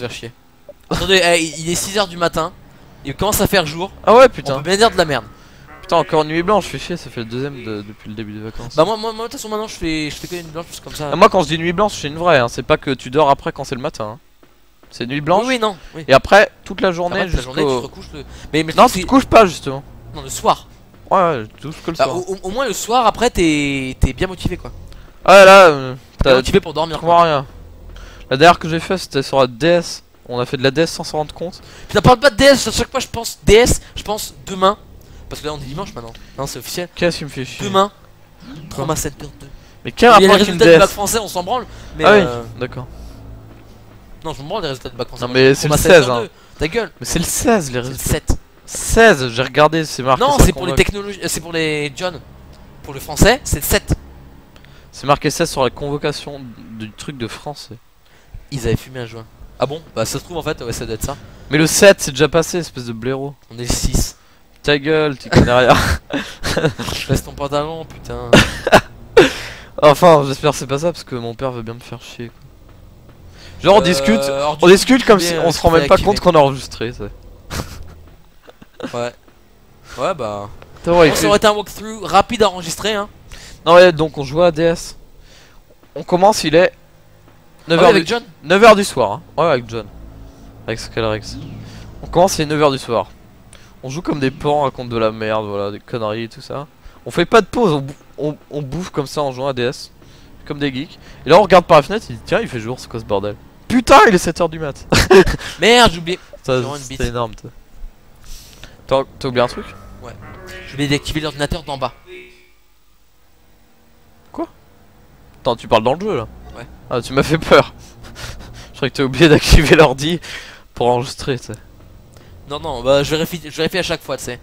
se faire chier. Attendez, eh, il est 6h du matin. Il commence à faire jour. Ah ouais, On putain. peut bien dire de la merde. Putain, encore nuit blanche, je fais chier, ça fait le deuxième de- depuis le début des vacances. Bah moi, moi, moi de toute façon maintenant je fais, je fais que une blanche juste comme ça. Ah, moi, quand je dis nuit blanche, c'est une vraie, hein. c'est pas que tu dors après quand c'est le matin. hein. C'est nuit blanche. oui, oui, non. Oui. Et après, toute la journée Après, la journée, tu te recouches le... Mais, mais Non, tu te couches pas justement. non, le soir. Ouais, ouais, tout que le Bah, soir. au, moins le soir après t'es bien motivé quoi. Ah là, euh, T'es t'as motivé pour dormir. vois rien. La dernière que j'ai fait, c'était sur la DS. On a fait de la DS sans s'en rendre compte. Putain, parle pas de DS, à chaque fois je pense DS, je pense demain. Parce que là on est dimanche maintenant. Non, c'est officiel. Qu'est-ce qui me fait chier Demain, Trauma Center 2. Mais quel les rapport avec une résultats du bac DS français, on s'en branle. Mais Ah oui, euh, d'accord. non, je me branle des résultats du bac français. Non, mais c'est le 16, Center hein. 2. Ta gueule. Mais c'est le 16 les C'est le résultats. 7. 16, j'ai regardé, c'est marqué. Non, c'est pour les technologies, euh, c'est pour les John. Pour le français, c'est le 7. C'est marqué 16 sur la convocation du truc de français. Ils avaient fumé un joint. Ah bon? Bah ça se trouve en fait, ouais, ça doit être ça. Mais le 7, c'est déjà passé, espèce de blaireau. On est le 6. Ta gueule, tu connais rien. Laisse ton pantalon, putain. enfin, j'espère que c'est pas ça parce que mon père veut bien me faire chier. Quoi. Genre, on Euh, discute, on discute comme si fais, on euh, se rend même pas compte qu'on a enregistré. ça. Ouais. Ouais, bah. Ça aurait été un walkthrough rapide à enregistrer, hein. Non, ouais, donc on joue à DS. On commence, il est 9h, Ah ouais, avec du... John 9h du soir. Hein. Ouais, avec John. Avec Scalrex. On commence, il est 9h du soir. On joue comme des on raconte de la merde, voilà, des conneries et tout ça. On fait pas de pause, on, bou- on, on bouffe comme ça en jouant à DS. Comme des geeks. Et là, on regarde par la fenêtre, il dit Tiens, il fait jour, c'est quoi ce bordel? Putain, il est 7h du mat. Merde, j'ai oublié. C'était énorme, toi. T'as oublié un truc? J'ai oublié d'activer l'ordinateur d'en bas. Attends, tu parles dans le jeu là Ouais. Ah, tu m'as fait peur. Je croyais que t'as oublié d'activer l'ordi pour enregistrer, tu sais. Non, non, bah je vérifie, je vérifie à chaque fois, tu sais.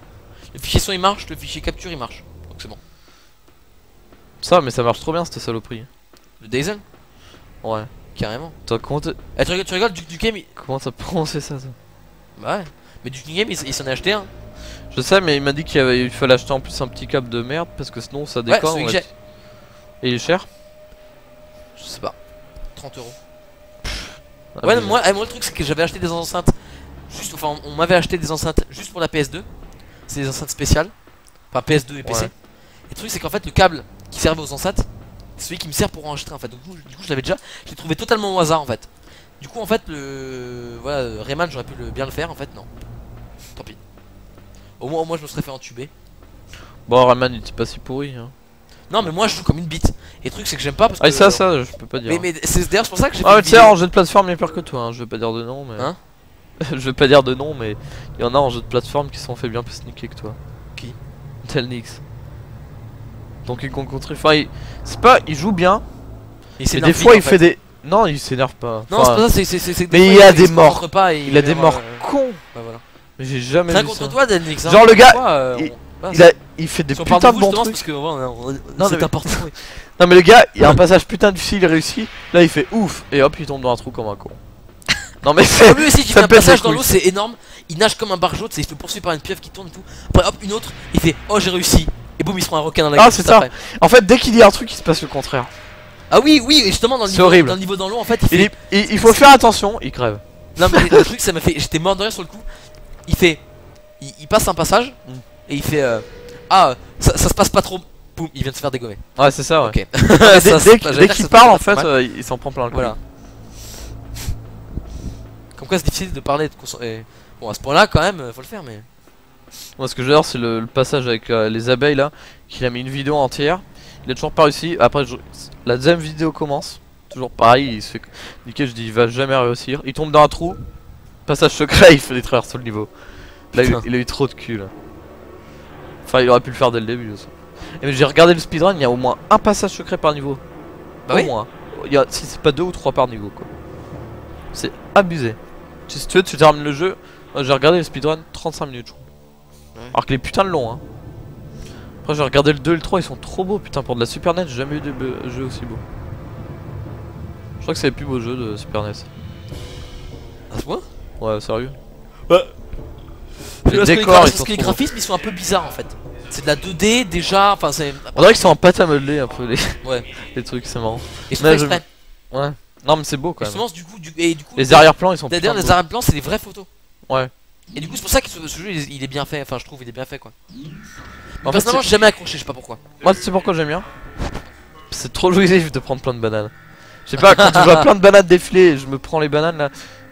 Le fichier son il marche, le fichier capture il marche. Donc c'est bon. Ça, mais ça marche trop bien cette saloperie. Le Dazen? Ouais. Carrément. Toi, comment Eh, tu rigoles, tu rigoles, du, du game il... comment t'as prononcé ça, toi Bah ouais. Mais du game il, il s'en est acheté un. Je sais, mais il m'a dit qu'il fallait acheter en plus un petit câble de merde parce que sinon ça déconne. ouais. Et il est cher? Je sais pas. 30 euros. Ah, Ouais, mais- non, moi, eh, moi le truc c'est que j'avais acheté des enceintes. Juste, enfin, on m'avait acheté des enceintes juste pour la PS2. C'est des enceintes spéciales. Enfin, PS2 et PC. Ouais. Et le truc c'est qu'en fait, le câble qui servait aux enceintes, c'est celui qui me sert pour enregistrer en fait. Donc, du coup, du coup, je l'avais déjà. Je l'ai trouvé totalement au hasard en fait. Du coup, en fait, le. Voilà, Rayman, j'aurais pu le, bien le faire en fait, non. Tant pis. Au moins, au moins, je me serais fait entuber. Bon, Rayman il était pas si pourri. Hein. Non, mais moi, je joue comme une bite. Et le truc c'est que j'aime pas parce Ah, que. ça, ça, je peux pas dire. Mais, mais c'est d'ailleurs c'est pour ça que j'ai Ah, mais tu sais, en jeu de plateforme, il est pire que toi. Hein. Je vais pas dire de nom, mais. Hein Je vais pas dire de nom, mais il y en a en jeu de plateforme qui sont fait bien plus sneaker que toi. Qui? Telnix. Donc il contre Enfin, il... c'est pas. Il joue bien, Et mais des fois il fait des. Non, il s'énerve pas. Non, c'est pas ça, c'est- mais fois, il y a des morts. Pas il a des morts euh, cons. bah voilà. Mais j'ai jamais vu contre ça. toi, Denix. hein. Genre, le gars, euh, il- on- Il, a... il fait des Si putains de bons trucs. c'est parce que voilà, on- on- Non, c'est mais- important. oui. Non, mais le gars, il y a un passage putain difficile, il réussit. Là, il fait ouf. Et hop, il tombe dans un trou comme un con. Non, mais c'est. Lui aussi, ça fait un passage dans l'eau, c'est énorme. Il nage comme un barjot, il se fait poursuivre par une pieuvre qui tourne et tout. Après, hop, une autre, il fait Oh, j'ai réussi. Et boum, il se prend un requin dans la Ah, gueule. c'est juste ça. après. En fait, dès qu'il dit un truc, il se passe le contraire. Ah oui, oui, et justement, dans le, C'est niveau, horrible. dans le niveau dans l'eau, en fait, il Il, fait. est- il- il faut faire attention, il crève. Non, mais le truc, ça m'a fait. J'étais mort de rire sur le coup. Il fait. Il, il passe un passage Mm. Et il fait euh, Ah, ça, ça se passe pas trop. Boum, il vient de se faire dégommer. Ouais, c'est ça, ouais. Ok. dès dès- qu'il parle, en fait, euh, il s'en prend plein le. Voilà. Comme quoi, c'est difficile de parler. De et- Bon, à ce point-là, quand même, euh, faut le faire, mais. Moi, ce que j'adore, c'est le, le passage avec euh, les abeilles là, qu'il a mis une vidéo entière. Il a toujours pas réussi. Après, je- la deuxième vidéo commence. Toujours pareil, il se fait niquer. Je dis, il va jamais réussir. Il tombe dans un trou. Passage secret, il fait des traverses sur le niveau. Là, il a eu trop de cul là. Enfin, il aurait pu le faire dès le début aussi. Et mais j'ai regardé le speedrun, il y a au moins un passage secret par niveau. Bah au oui. moins. Il y a, si c'est pas deux ou trois par niveau quoi. C'est abusé. Si tu veux, tu termines le jeu. Moi, J'ai regardé le speedrun 35 minutes, je crois. Ouais. Alors qu'il est putain de long, hein. Après, j'ai regardé le 2 et le 3, ils sont trop beaux, putain. Pour de la Super NES, j'ai jamais eu de jeu aussi beau. Je crois que c'est le plus beau jeu de Super NES. À ce point Ouais, sérieux. Bah. Les Parce que parce les graphismes ils sont un peu bizarres en fait. C'est de la 2D déjà, enfin c'est. On dirait qu'ils sont en pâte à modeler un peu les, Ouais. les trucs, c'est marrant. Et c'est je-. Ouais. Non, mais c'est beau quand même. Justement, du coup, du, et du coup, Les arrière-plans, ils sont D'ailleurs, les arrière-plans, c'est des vraies photos. Ouais. Et du coup, c'est pour ça que ce, jeu, il, est bien fait. Enfin, je trouve, il est bien fait, quoi. En personnellement, j'ai jamais accroché, je sais pas pourquoi. Moi, tu sais pourquoi j'aime bien C'est trop jouissif de prendre plein de bananes. Je sais pas, quand je vois plein de bananes défiler, je me prends les bananes là.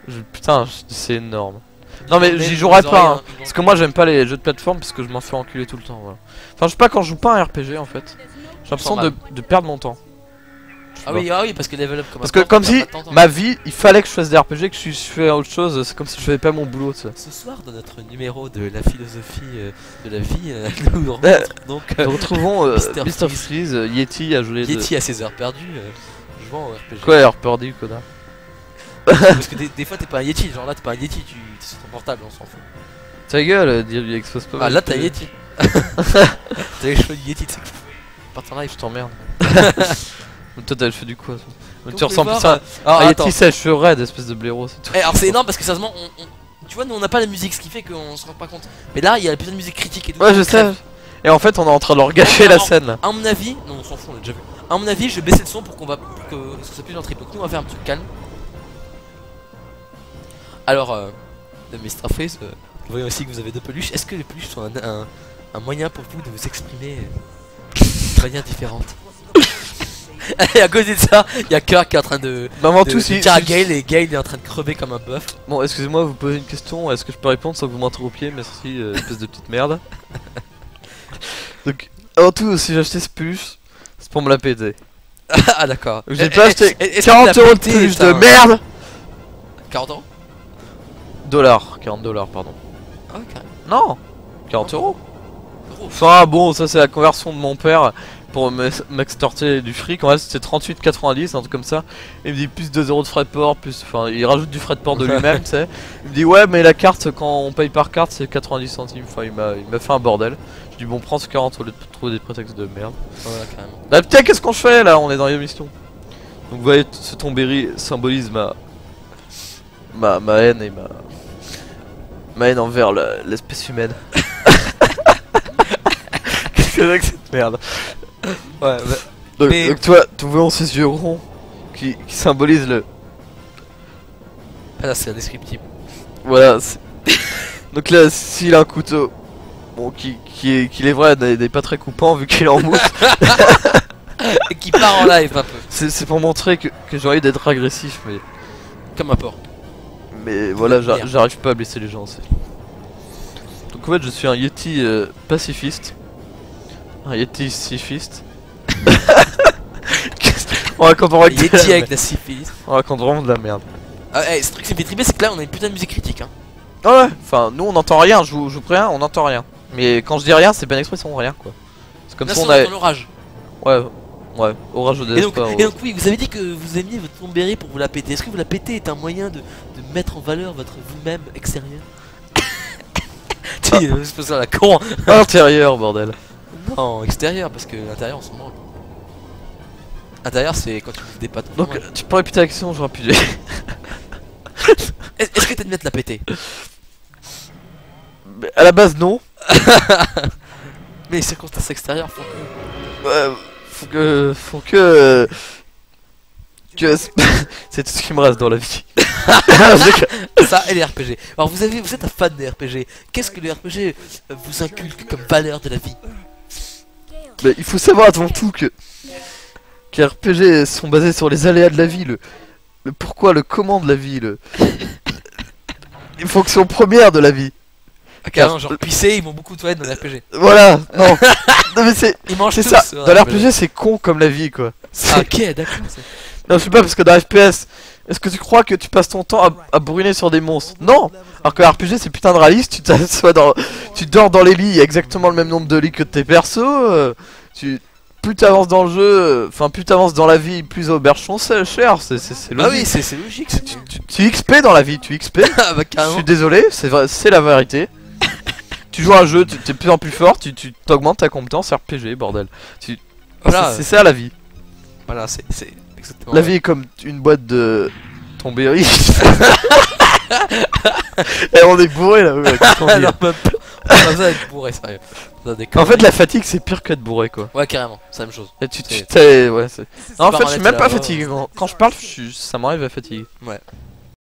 Je, putain, c'est énorme. Non, mais j'y jouerai pas, hein. Parce que moi, j'aime pas les jeux de plateforme parce que je m'en fais enculer tout le temps. Voilà. Enfin, je sais pas, quand je joue pas un RPG en fait, j'ai l'impression de, de perdre mon temps. Ah oui, ah oui, parce que up comme Parce que comme si ma vie, il fallait que je fasse des RPG, que je, fais autre chose, c'est comme si je faisais pas mon boulot, tu sais. Ce soir, dans notre numéro de la philosophie euh, de la vie, euh, nous Euh, donc euh, Nous retrouvons Mr. Freeze, Yeti à jouer de... Yeti à ses heures perdues, jouant au RPG. Quoi, air perdu, connard Parce que des, des fois, t'es pas un Yeti, genre là, t'es pas un Yeti, tu es sur ton portable, on s'en fout. Ta gueule, euh, dire lui expose pas Ah, là, de t'as. Yeti. t'as les cheveux du Yeti, tu sais. Partir en live, Je t'emmerde. Toi, t'as le cheveu du quoi Tu ressembles plus à voir, Ah. Yeti, c'est cheveux raides, espèce de blaireau, c'est tout. Eh, alors c'est énorme parce que sérieusement, on, on- tu vois, nous on n'a pas la musique, ce qui fait qu'on se rend pas compte. Mais là, il y a la putain de musique critique et tout. Ouais, je sais. Et en fait, on est en train de leur gâcher la scène là. À mon avis, non, on s'en fout, on l'a déjà vu. À mon avis, je vais baisser le son pour qu'on va que, ça puisse entrer. Donc nous, on va faire un truc calme. Alors, euh, Mr. Freeze, euh, voyons aussi que vous avez deux peluches. Est-ce que les peluches sont un, un- un moyen pour vous de vous exprimer de manière différente Et à cause de ça, il y a Kirk qui est en train de, Mais avant de, tout, de si. dire à Gale et Gale est en train de crever comme un bœuf. Bon, excusez-moi, vous posez une question, est-ce que je peux répondre sans que vous m'interrompiez? Merci, euh, espèce de petite merde. Donc, avant tout, si acheté ce peluche, c'est pour me la péter. ah d'accord. J'ai pas acheté eh, est-ce que 40 la euros de peluche de merde 40 euros Dollars, 40 dollars, pardon. Ah. Non 40 euros. Enfin bon, ça c'est la conversion de mon père pour me- m'extorter du fric. En fait, c'était 38,90, un truc comme ça. Il me dit plus 2 euros de frais de port, plus. Enfin, il rajoute du frais de port de lui-même, tu sais. Il me dit ouais, mais la carte, quand on paye par carte, c'est 90 centimes. Enfin, il m'a il m'a fait un bordel. Je dis bon, prends ce 40 au lieu de trouver des prétextes de merde. Voilà, carrément. Là, putain, qu'est-ce qu'on fait là? On est dans l'émission. Donc, vous voyez, ce tombéry symbolise ma. ma, ma haine et ma. Haine envers l'espèce humaine. Qu'est-ce que c'est que cette merde? Ouais, donc, Mais- donc toi, tu vois ces yeux ronds qui, qui symbolisent le. Ah là, c'est indescriptible. Voilà. donc là, s'il a un couteau. Bon, qui, qui, est, qui est vrai, n'est pas très coupant vu qu'il est en mousse. Et qui part en live un peu. c'est c'est pour montrer que, que j'ai envie d'être agressif, mais. Comme un porc. Mais voilà, j'arrive pas à blesser les gens. c'est- Donc en fait, je suis un Yeti euh, pacifiste. Un Yeti sifiste. Qu'est-ce- on raconte vraiment de Yeti la avec la syphilis. On raconte vraiment de la merde. Ah, eh, ce truc qui me fait triper, c'est que là, on a une putain de musique critique. Hein. Ah ouais Enfin, nous on n'entend rien, je vous, je vous préviens, on n'entend rien. Mais quand je dis rien, c'est pas une expression rien quoi. C'est comme là, si c'est on avait. l'orage. Ouais, ouais, orage de Et donc, et donc, oui, vous avez dit que vous aimiez votre tombéry pour vous la péter. Est-ce que vous la péter est un moyen de, de mettre en valeur votre vous-même extérieur Tu sais, euh, c'est pas ça la con. Intérieur, bordel. Non, extérieur, parce que l'intérieur, on s'en branle. Intérieur, c'est quand tu bouffes des pâtes. Donc, tu peux répéter la question, j'aurais pu dire. Est- Est-ce que t'admets de la péter? Mais à la base, non. Mais les circonstances extérieures font que. Faut que. Faut que. Que. c'est tout ce qui me reste dans la vie. Ça et les RPG. Alors vous avez, vous êtes un fan des RPG. Qu'est-ce que les RPG euh, vous inculquent comme valeur de la vie? Mais il faut savoir avant tout que. Que les RPG sont basés sur les aléas de la vie, le. Le pourquoi, le comment de la vie, le. Les fonctions premières de la vie. Ah, carrément, genre pisser, ils vont beaucoup de toilettes dans les RPG. Voilà, non. non mais c'est. Ils mangent C'est tous, ça, dans l'RPG c'est con comme la vie quoi. C'est- Ah, ok, d'accord. c'est- Non, je sais pas, parce que dans FPS, est-ce que tu crois que tu passes ton temps à, à brûler sur des monstres? Non Alors que RPG, c'est putain de réaliste, tu t'assois dans. Tu dors dans les lits, il y a exactement le même nombre de lits que tes persos. euh, tu. Plus t'avances dans le jeu, euh, enfin plus t'avances dans la vie, plus sont se- chères, c'est c'est- c'est Ah logique. oui, c'est c'est logique. c'est- tu, tu XP dans la vie, tu XP. Ah bah Je carrément. suis désolé, c'est vrai- c'est la vérité. Tu joues à un jeu, tu t'es de plus en plus fort, tu t'augmentes ta compétence RPG, bordel. Voilà, C'est- ça la vie. voilà, c'est exactement. La ouais. vie est comme une boîte de tombéry. Et on est bourré là. ouais, pas- Pas besoin d'être bourré, sérieux. A En fait, la fatigue, c'est pire que de bourré, quoi. Ouais, carrément, c'est la même chose. Et tu, t'es- ouais, Non, en fait, je suis même pas fatigué. ouais. Quand, quand je parle, je suis... ça m'arrive à fatiguer.